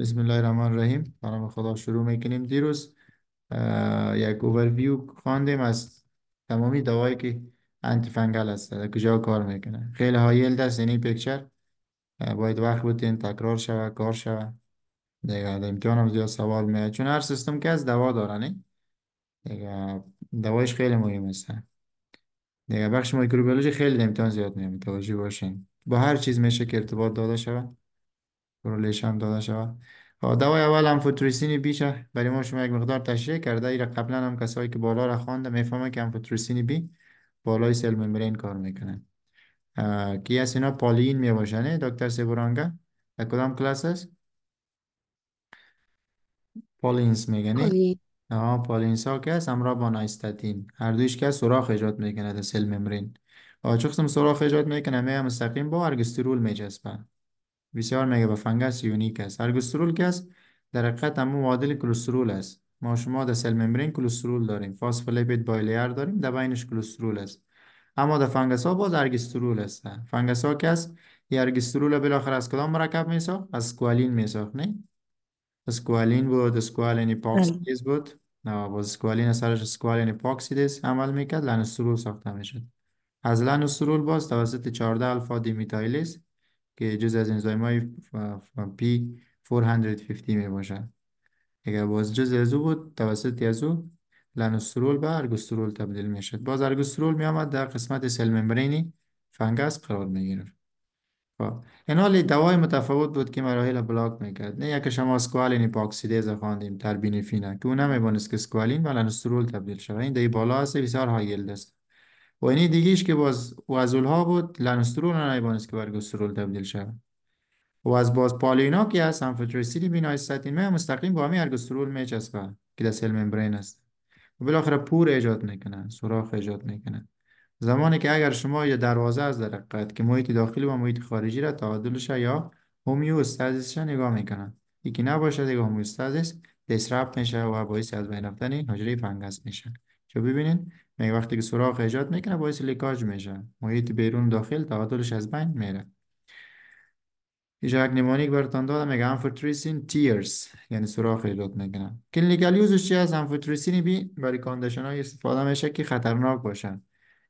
بسم الله الرحمن الرحیم نام خدا شروع می‌کنیم دیروز یک اوورویو خواندیم از تمامی دوایی که انتی فنگل هست در کجا کار می‌کنه؟ خیلی هایل دست یعنی پیکچر. اه، باید وقت بودین تکرار شود کار شود دیگه در امتحان هم زیاد سوال میاد چون هر سیستم که از دوا داره نه؟ دیگه دوایش خیلی مهم است. دیگه بخش میکروبیولوژی خیلی امتحان زیاد میاد متوجه باشین. با هر چیز میشه که ارتباط داده شود کورلیشن داده شود. خب، دوای اول هم فوتوریسین بیشه برای ما شما یک مقدار تشریح کرده. ایره قبلا هم کسایی که بالا را خوانده می‌فهمه که هم فوتوریسین بی بالای سل ممبرین کار می‌کنه. کی از اینا؟ پالین می باشه نه دکتر سیبورانگا. در کدام کلاس است پالینز میگه نه آه پالینز ها که هست. همراه با نایستاتین هر دویش که سوراخ ایجاد می‌کنه در سل ممبرین آه چه قسم سوراخ ایجاد می‌کنه؟ می هم مستقیم با ارگسترول میچسبه بسیار میگه به fungus unique است. ergosterol که است در حقیقت همون معادل کلسترول است. ما شما در cell membrane کلسترول داریم. phospholipid bilayer داریم در بینش کلسترول است. اما در fungus ها باز ergosterol است. fungus ها که است یه ergosterol بالاخره از کدام مرکب میساخت؟ از squalene میساخت نه؟ squalene بود squalene epoxidase بود. نه باز squalene سرش squalene epoxidase عمل می‌کرد lanosterol ساخته می‌شد. از لانوسترول باز توسط 14 الفا دیمیتایلیز که جز از انزایم های پی 450 می باشد اگر باز جز از او بود توسط از او لانوسترول به ارگوسترول تبدیل می شد. باز ارگوسترول می آمد در قسمت سل ممبرینی فنگس قرار می خب این حال دوای متفاوت بود که مراحل بلاک می‌کرد نه یک شما اسکوالین اپاکسیدیز خواندیم تربینفینا که اون نمیبانست که اسکوالین به لانوسترول تبدیل شود. این دی بالا هست بسیار هایل است و اینی دیگیش که باز وازول ها بود لانوسترول نمیبانست که به ارگوسترول تبدیل شود و از باز پالینا که هست انفوتریسیدی بینایستاتین می مستقیم با همین ارگوسترول میچسبه که در سل ممبرین است. و بالاخره پور ایجاد می‌کنه سوراخ ایجاد می‌کنه زمانی که اگر شما یه دروازه از در حقیقت که محیط داخلی و محیط خارجی را تعادلش یا هومیوستازیسش نگاه می‌کنن. یکی نباشه دیگه هومیوستازیس دیسرپت میشه و باعث از بین رفتن حجره فنگس میشه. چون ببینین؟ میگه وقتی که سوراخ ایجاد می‌کنه باعث leakage میشه. محیط بیرون داخل تعادلش از بین میره. اینجا یک mnemonic براتون دادم میگه amphotericin tears یعنی سوراخ ایجاد می‌کنه clinical use ش چی هست؟ amphotericin B برای condition های استفاده میشه که خطرناک باشن.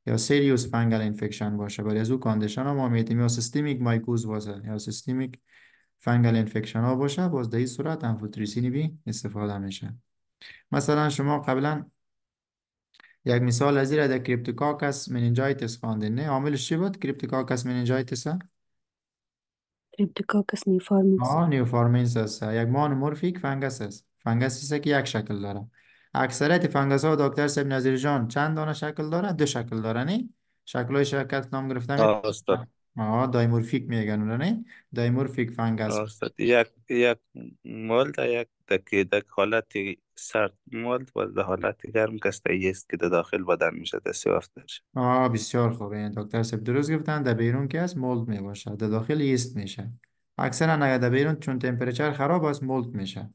یا serious fungal infection باشه. برای از او condition ها ما می‌تونیم یا systemic mycoses باشه یا systemic fungal infection ها باشه. باز در این صورت amphotericin B استفاده میشه. مثلا شما قبلا یک مثال از این در کریپتوکاکس مننجایتس خواندین. نه عاملش چی بود؟ کریپتوکاکس مننجایتس تریپتوکاکس نیوفارمز آه نیوفارمینس است یک مانومورفیک فنگس است فنگسی است که یک شکل داره. اکثریت فنگس ها دکتر سب نظیر جان چند دانه شکل داره؟ دو شکل داره نه؟ شکل های شرکت نام گرفته می آه دایمورفیک میگن اون نه؟ دایمورفیک فنگس. استاد یک یک mold یک دکی دک حالت سرد mold و در حالت گرم yeast است که در داخل بدن میشه. دستی افتش آه بسیار خوبه این دکتر سب درست گفتن در بیرون که است mold می باشه در داخل yeast میشه. اکثرا اگر در بیرون چون temperature خراب است mold میشه.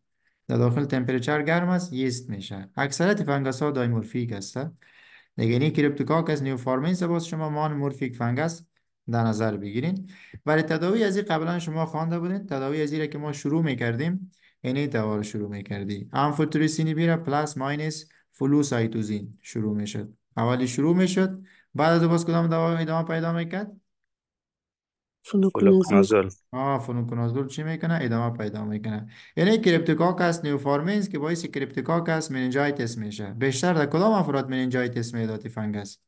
در داخل temperature گرم است yeast میشه. اکثریت fungus ها dimorphic هستند دیگه این Cryptococcus neoformans باز شما. monomorphic fungus در نظر بگیرین. برای تداوی از این قبلا شما خوانده بودین. تداوی از این که ما شروع می‌کردیم اینه دوا رو شروع می‌کردی. amphotericin B ره plus minus flucytosine شروع می‌شد. اولی شروع می‌شد بعد از باز کدام دوا ادامه پیدا می‌کرد؟ fluconazole. آه fluconazole چی می‌کنه؟ ادامه پیدا می‌کنه. یعنی Cryptococcus neoformans که باعث Cryptococcus meningitis میشه. بیشتر در کدام افراد meningitis می‌داد fungus؟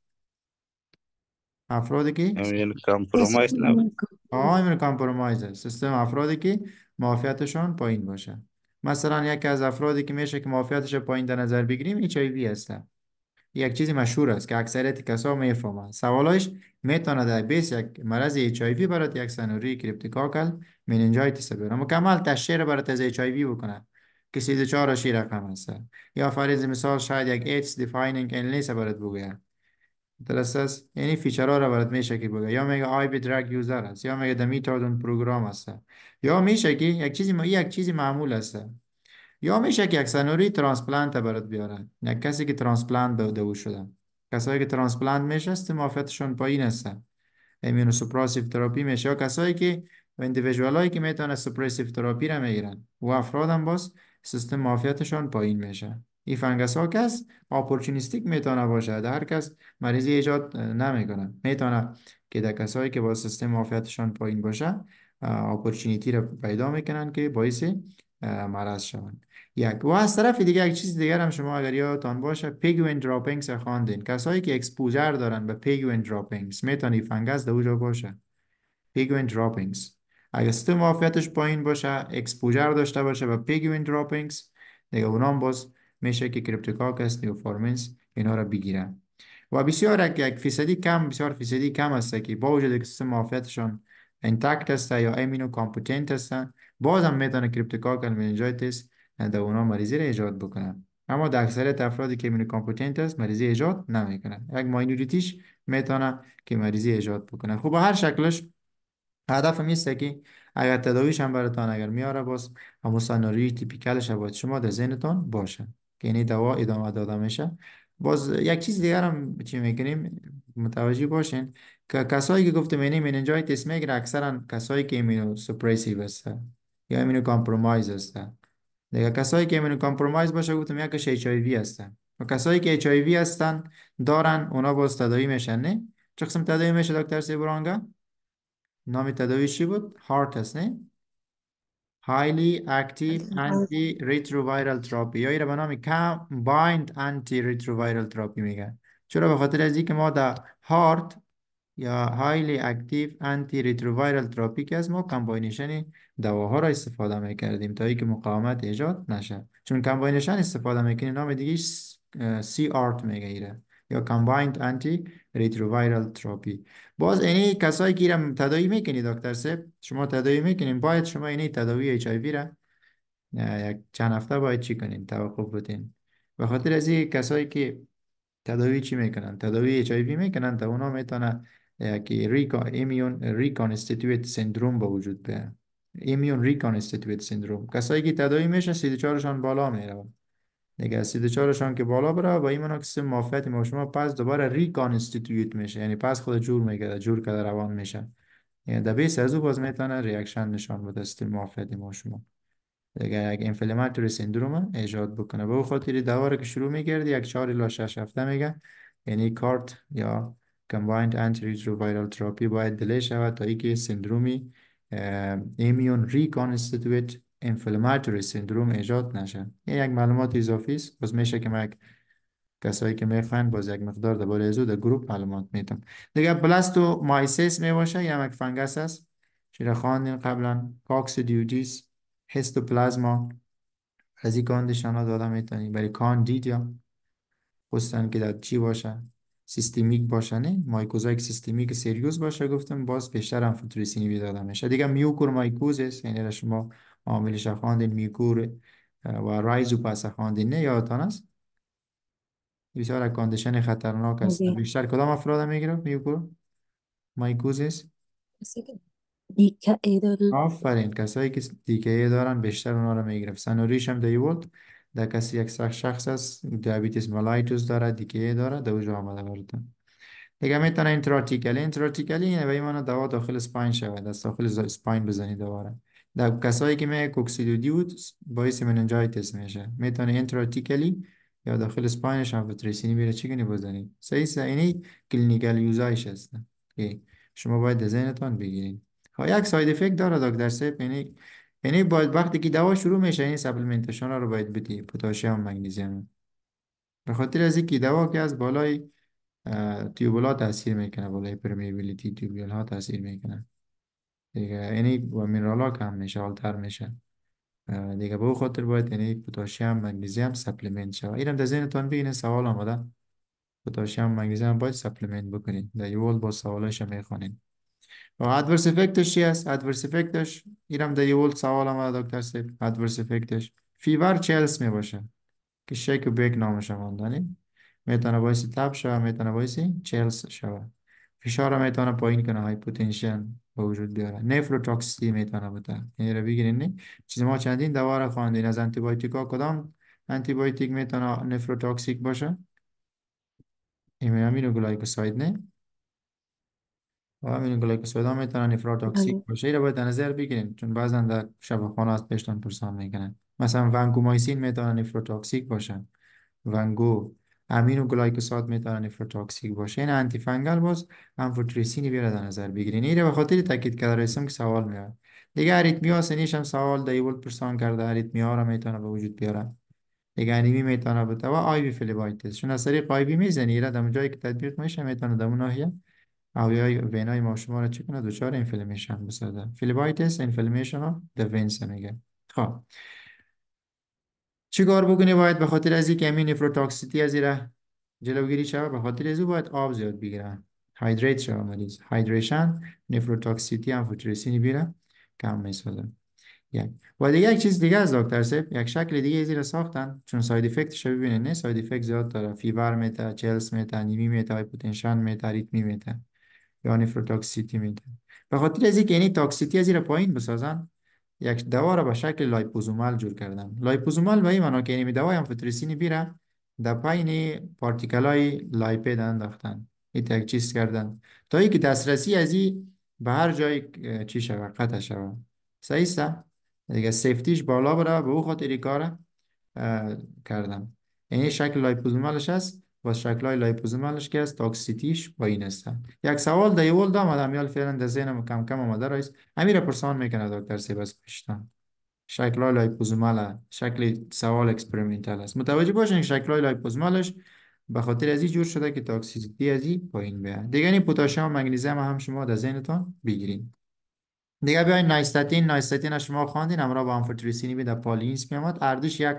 افرادی که یعنی compromise نبود. آه immunocompromised. سیستم افرادی که معافیتشان پایین باشه. مثلا یکی از افرادی که میشه که معافیتش پایین در نظر بگیریم HIV هسته یک چیزی مشهور است که اکثریت کسا می‌فهمند سوالش می‌تونه در base یک مرض HIV برات یک scenario ی cryptococcal meningitis بیاره. مکمل تشریح برات از HIV بکنه که CD4 شی رقم هست. یا فرض مثال شاید یک AIDS defining illness برات بگوید درست است؟ یعنی feature ها را برات میشه که بگه. یا میگه IV drug user است یا میگه د methadone program است. یا میشه که یک چیزی ما یک چیزی معمول است. یا میشه که یک scenario ی transplant برات بیاره یک کسی که transplant به او شده. کسایی که transplant میشه است معافیتشون پایین است. immunosuppressive therapy میشه. یا کسایی که و که immunosuppressive therapy را می‌گیرن. و افراد هم باز سیستم معافیتشان پایین میشه. این fungus ها کس opportunistic می‌تونه باشه. در هر کس مریضی ایجاد نمی‌کنه. می‌تونه که در کسایی که با سیستم معافیتشان پایین باشه opportunity را پیدا می‌کنن که باعث مرض شوند یک. و از طرف دیگه یک چیز دیگر هم شما اگر یادتان باشه pigeon droppings خواندین. کسایی که exposure دارن به pigeon droppings می‌تونه fungus در اونجا باشه. pigeon droppings اگر سیستم معافیتش پایین باشه exposure داشته باشه به pigeon droppings دیگه اونام باز میشه که Cryptococcus neoformans اینا را بگیرن. و بسیار یک فیصدی کم بسیار فیصدی کم است که با وجود که سیستم معافیتشان intact است یا immunocompetent هستن باز هم می‌تونه cryptococcal meningitis در اونا مریضی را ایجاد بکنن اما در اکثریت افرادی که immunocompetent است مریضی ایجاد نمی‌کنن. یک minority ش می‌تونه که مریضی ایجاد بکنه. خب هر شکلش هدف میسته که اگر تداویش هم براتان اگر میاره باز همون scenario ی typical ش باید شما در ذهنتان باشه. که این دوا ادامه داده میشه. باز یک چیز دیگر هم چی می‌کنیم؟ متوجه باشین که کسایی که گفتم اینی meningitis می‌گیره اکثرا کسایی که immunosuppressive هستن یا immunocompromised هستن. دیگه کسایی که immunocompromised باشه گفتم یکش HIV هستن. و کسایی که HIV هستن دارن اونا باز تداوی میشن نه؟ چه قسم تداوی میشه دکتر سیبرانگا نام تداوی چی بود؟ HAART هست نه؟ Highly active anti-retroviral therapy. یا به نام combined anti-retroviral therapy میگن. چرا؟ به خاطر از اینکه ما در HAART یا highly active anti-retroviral therapy که از ما combination دواها را استفاده می‌کردیم تا اینکه مقاومت ایجاد نشه. چون combination استفاده می‌کنیم نام دیگه cART می‌گیره. یا combined anti retroviral therapy. باز اینی کسایی که را تداوی می‌کنی دکتر سب شما تداوی می‌کنین؟ باید شما اینی تداوی HIV را یک چند هفته باید چی کنین؟ توقف بودین به خاطر از این کسایی که تداوی چی می‌کنن؟ تداوی HIV می‌کنن تا اونا می‌تونه که reco immune reconstitute syndrome با وجود بیاره immune reconstitute syndrome کسایی که تداوی میشن CD4 شان بالا میره دیگه از CD4 شان که بالا بره و این منو که مافیت ما شما پس دوباره reconstitute میشه. یعنی پس خود جور میگه جور کرده روان میشه. یعنی در base از باز می‌تونه reaction نشان بده سیستم مافیت ما شما. دیگه یک inflammatory syndrome ایجاد بکنه. به خاطر دواره که شروع میگردی یک 4 الی 6 هفته میگه. یعنی cART یا combined antiretroviral therapy باید delay شود تا اینکه syndrome ی immune reconstitute انفلاماتوری سندروم ایجاد نشه. این یک معلومات اضافی است. باز میشه که من کسایی که می‌خوان باز یک مقدار درباره از در گروه معلومات میتم دیگه بلاستو مایسیس می‌باشه. یا یک فنگس است. چرا خواندین قبلا. کاکس دیوجیس هستوپلازما از این کاندیشن ها داده می‌تونی برای کاندیدیا خصوصا که در چی باشه؟ سیستمیک باشه نه؟ مایکوزایک سیستمیک سریوس باشه گفتم. باز بیشتر هم فوتوریسینی داده میشه. دیگه میوکور مایکوزیس یعنی شما عاملش خواندین میکور و رایزو پس خواندین نه یادتان است؟ بسیار کاندیشن خطرناک است. بیشتر کدام افراد می‌گیره میکور مایکوزیس دیکه ای دارن. آفرین. کسایی که دیکه ای دارن بیشتر اونا رو می‌گیره سنوریش هم دیولد در کسی یک شخص است. دیابتیس ملایتوس داره دیکه ای داره در اوجا آمده براتون دیگه می‌تونه انتراتیکلی. انتراتیکلی یعنی به ایمان دوا داخل سپاین شود. از داخل سپاین بزنید دوباره. در کسایی که می کوکسیدودیود باعث مننجایتس میشه. می‌تونه انتراتیکلی یا داخل سپاینش هم فتریسینی بیره کنی بزنید صحیح اینی کلینیکال یوزایش هست شما باید ذهنتان بگیرید ها یک ساید افکت داره دکتر سیپ یعنی یعنی باید وقتی که دوا شروع میشه این سپلمنتشون رو باید بدی. پتاسیم مگنیزیم. به خاطر از اینکه دوا که از بالای تیوبولا تاثیر می‌کنه بالای پرمیبیلیتی تیوبول ها تاثیر می‌کنه. دیگه. یعنی و مینرال ها کم میشه alter میشه. دیگه به خاطر باید یعنی پتاسیم مگنیزیم supplement شود اینم در ذهنتان بگیرین سوال آمده. پتاسیم مگنیزیم باید supplement بکنید در UWorld با سوالش می‌خوانید و adverse effect ش چی است adverse effect ش اینم در UWorld سوال آمده دکتر سیب adverse effect ش fever chills می باشه که shake and bake نامش ماندنی می‌تونه باعث تب شود می‌تونه باعث chills شود فشار می‌تونه پایین کنه hypotension به وجود بیاره nephrotoxicity می‌تونه بده. یعنی رو بگیرین چیز ما چندین دوا رو خواندین از anti ها کدام antibiotic می‌تونه nephrotoxic باشه؟ aminoglycoside نه و امینو glycoside ها می‌تونن nephrotoxic بله. باشه. اینو باید در نظر بگیریم چون بعضا در شفاخانه از پیشتون پرسان می‌کنن. مثلا vancomycin می‌تونن nephrotoxic باشن ونگو امینو گلایکوساید می‌تونن نفروتوکسیک باشه. این آنتی فنگل باز امفوتریسینی بیاره در نظر بگیرین. این به خاطر تاکید کرده رئیسم که سوال میاد دیگه اریتمیا سنیش هم سوال دیول پرسان کرده. اریتمیا رو می‌تونه به وجود بیاره. دیگه انیمی می‌تونه بده. و آی بی فلیبایتس چون از طریق آی بی می‌زنی را در جایی که تطبیق میشه می‌تونه در اون ناحیه اویای وینای ما شما رو چی کنه دچار اینفلمیشن بسازه. فلیبایتس اینفلمیشن اف د وینز میگه. خب. چیکار بکنی باید؟ به خاطر از اینکه همین nephrotoxicity از ایره جلوگیری شود به خاطر از او باید آب زیاد بگیره hydrate شود مریض. hydration nephrotoxicity amphotericin B ره کم می‌سازه یک. و دیگه یک چیز دیگه از دکتر سیب یک شکل دیگه ازی را ساختن چون side effect ش رو ببینید نه side effect زیاد داره. fever میته chills میته anemia میته hypotension میته arrhythmia میته یا nephrotoxicity میته به خاطر از اینکه یعنی toxicity از را پایین بسازن یک دوا را به شکل liposomal جور کردن. liposomal به این معنا که یعنی دوای amphotericin B ره در پایین particle های lipid انداختن. این یک چیز کردن. تا اینکه دسترسی از این به هر جای چی شود قطع شود. صحیح دیگه safety ش بالا بره به او خاطر این کار کردم یعنی شکل liposomal ش هست. و شکل های liposomal ش که است toxicity ش پایین است. یک سوال در یول دام آدم یال فعلا در ذهنم کم کم آمده رایست همین را پرسان می‌کنه دکتر سیبس پشتان شکل های لایپوزومال شکل سوال اکسپریمنتال است. متوجه باشین شکل های لایپوزومالش به خاطر از این جور شده که تاکسیسیتی از این پایین بیاد دیگه این پتاسیم و مگنیزیم هم شما در ذهنتون بگیرین. دیگه بیاین نایستاتین نایستاتین شما خواندین. همراه با امفوتریسینی در پالینس میامد اردوش یک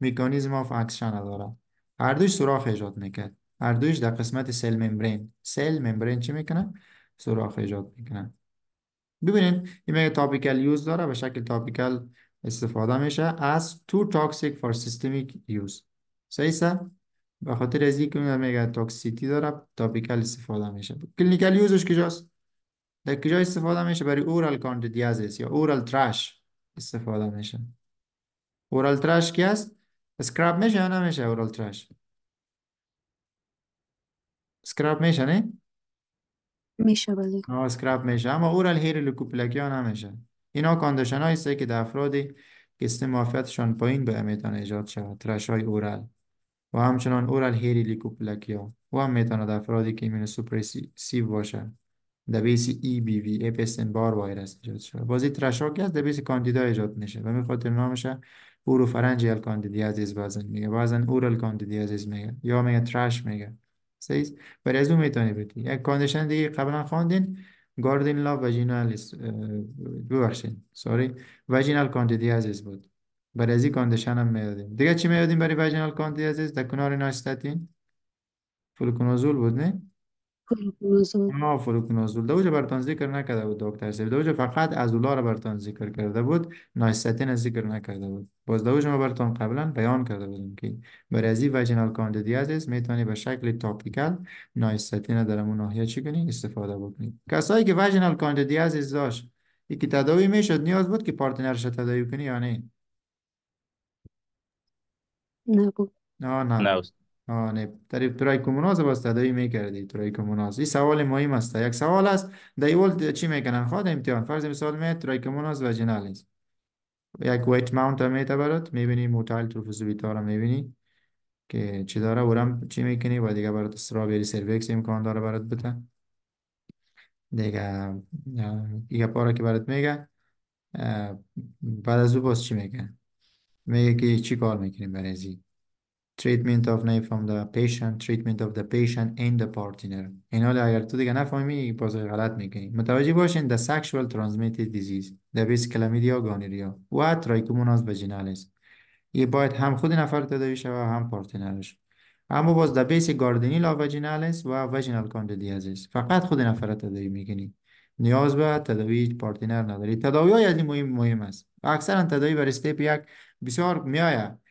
مکانیزم آف اکشن داره هردوش سوراخ ایجاد می‌کرد. هردوش در قسمت cell membrane. cell membrane چی می‌کنه سوراخ ایجاد می‌کنه ببینید این میگه topical use داره؟ به شکل topical استفاده میشه as too toxic for systemic use. صحیح به خاطر از اینکه میگه toxicity داره topical استفاده میشه. clinical use ش کجاست؟ در کجا استفاده میشه؟ برای oral candidiasis یا oral thrush استفاده میشه. oral thrush کی است scrape میشه یا نمیشه oral thrush scrape میشه نه میشه بله آه scrape میشه اما oral hairy leukoplakia نمیشه اینا condition هایی که در افرادی که سیستم معافیتشان پایینه می‌تونه ایجاد شود thrush های oral و همچنان oral hairy leukoplakia و هم می‌تونه در افرادی که immunosuppressive باشه در base EBV Epstein-Barr virus ایجاد شده بازی thrush ها که از در base candida ایجاد میشه و میخاطر نامشه oropharyngeal candidiasis بعضن میگه. بعضن oral candidiasis میگه. یا میگه thrush میگه. صحیح برای از اون می‌تونی بگی یک condition دیگه قبلا خواندین. Gardnerella vaginalis ببخشید sorry. vaginal candidiasis بود. برای از این condition هم میادیم دیگه چی میادیم برای vaginal candidiasis در کنار nystatin fluconazole بود نه؟ fluconazole آه fluconazole دوجه براتون ذکر نکرده بود دکتر سیب دوجه فقط azole ها رو براتون ذکر کرده بود nystatin ذکر نکرده بود. باز دوجه ما براتون قبلا بیان کرده بودیم که برای از این vaginal candidiasis می‌تونی به شکل topical nystatin در همون ناحیه چی کنی؟ استفاده بکنی. کسایی که vaginal candidiasis داشت یکی تداوی می‌شد نیاز بود که partner ش تداوی کنی یا نه؟ نبود. نه نه نه آه نه در trichomonas باز تداوی می‌کردی trichomonas این سوال مهم است. یک سوال است. در اول چی می‌کنن؟ خواهد امتحان. فرض مثال می trichomonas vaginalis یک ویت ماونت هم میته برات. می‌بینی موتایل تروفوزویتا رو می‌بینی که چی داره ورم چی می‌کنی؟ و دیگه برات استرابری سرویکس امکان داره برات بده. دیگه دیگه پارا که برات میگه بعد از او باز چی میگه؟ میگه که چی کار می‌کنیم برای ازی treatment of name from the patient treatment of the patient and the partner. این حال اگر تو دیگه نفهمی باز غلط می‌کنی. متوجه باشین the sexual transmitted disease the base chlamydia gonorrhea و ترایکوموناز وژینالیس یه باید هم خود نفر تداوی شود و هم partner ش اما باز در base Gardnerella vaginalis و vaginal candidiasis فقط خود نفر تداوی می‌کنی. نیاز به تداوی partner نداری. تداوی های از این مهم مهم است. اکثرا تداوی بر Step یک بسیار میآید.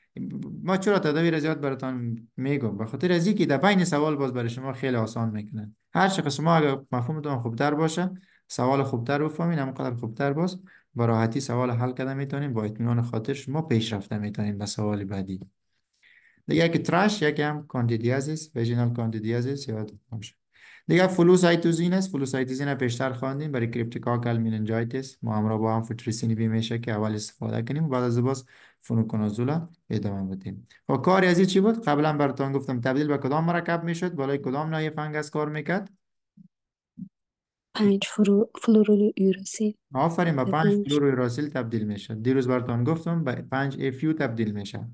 ما چرا تداوی زیاد براتان میگم؟ به خاطر از اینکه در بین سوال باز برای شما خیلی آسان می‌کنن. هر چقدر شما اگر مفهومتون خوبتر باشه سوال خوبتر بفهمین همونقدر خوبتر باز با راحتی سوال حل کرده می‌تونین با اطمینان خاطر شما پیشرفته می‌تونین به سوال بعدی. دیگه یکی thrush یکی هم candidiasis vaginal candidiasis یاد باشه دیگه flucytosine است. flucytosine رو پیشتر خواندیم. برای cryptococcal meningitis ما همراه با amphotericin B میشه که اول استفاده کنیم. بعد از باز fluconazole ادامه بدیم. خب کاری از این چی بود؟ قبلا براتون گفتم تبدیل به کدام مرکب می‌شد؟ بالای کدام نوع fungus کار می‌کرد؟ پنج فرو fluorouracil آفرین به پنج پنج. fluorouracil تبدیل میشه دیروز براتون گفتم به پنج FU تبدیل میشه.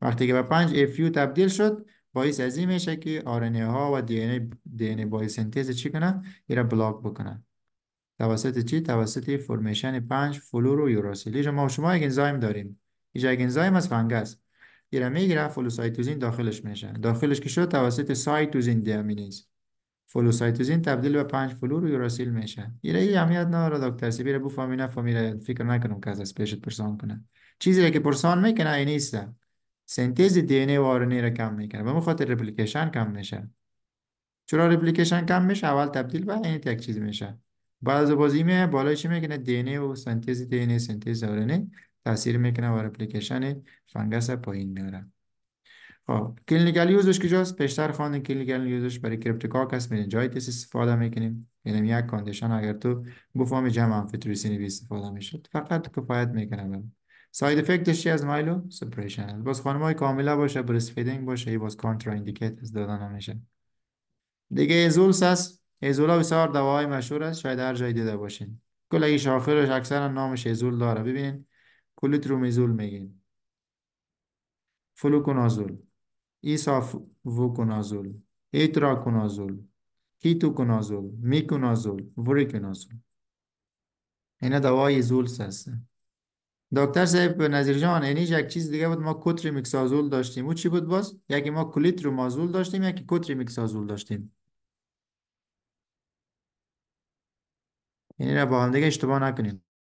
وقتی که به پنج FU تبدیل شد باعث از این میشه که RNA ها و DNA DNA biosynthesis چی کنه ایرا block بکنه توسط چی؟ توسط formation پنج fluorouracil ما و شما یک enzyme داریم اینجا یک enzyme از fungus ایرا می‌گیره flucytosine داخلش میشه داخلش که شد توسط cytosine deaminase flucytosine تبدیل به پنج fluorouracil میشه ایره ای اهمیت نداره دکتر سی بیره بفهمی نفهمیره فکر نکنم که از پیشت پرسان کنه. چیزی که پرسان می‌کنه این نیست. سنتز DNA و RNA را کم می‌کنه. به خاطر replication کم میشه. چرا replication کم میشه؟ اول تبدیل به این یک چیز میشه. بعد از بازی می بالا چی می‌کنه؟ DNA و سنتز DNA سنتز RNA تاثیر می‌کنه و replication fungus پایین میاره خب clinical use ش کجاست؟ پیشتر خواندیم clinical use ش برای cryptococcus meningitis استفاده می‌کنیم. یعنی یک condition اگر تو بفهمی جمع amphotericin B استفاده می‌شد. فقط کفایت می‌کنه side effect ش چی از myelosuppression باز خانمای کامله باشه breast feeding باشه. ای باز contraindicate از دادن میشه. دیگه azoles هست azole ا بسیار دواهای مشهور است. شاید هر جای دیده باشین. کل ایش آخرش اکثرا نامش azole داره. ببینین. کلیترومیزول میگین. فلوکونازول ایسافوکنازول ایتراکنازول کیتوکنازول میکنازول وریکنازول اینا دوای زولس هستن دکتر صاحب نظیر جان اینیش یک چیز دیگه بود. ما کتری میکسازول داشتیم. او چی بود باز؟ یکی ما کلیترومازول داشتیم یکی کتری میکسازول داشتیم. این را با هم دیگه اشتباه نکنیم.